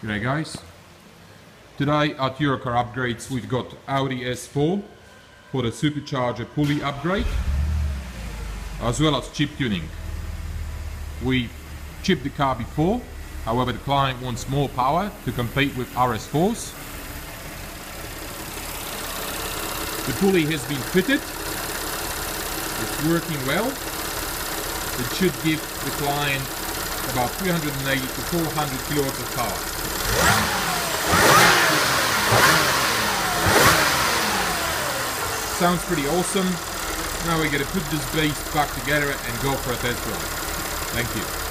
G'day guys. Today at Eurocar Upgrades we've got Audi S4 for the supercharger pulley upgrade as well as chip tuning. We chipped the car before, however the client wants more power to compete with RS4s. The pulley has been fitted, it's working well. It should give the client about 380 to 400 kilowatts of power. Sounds pretty awesome. Now we gotta put this beast back together and go for a test drive. Thank you.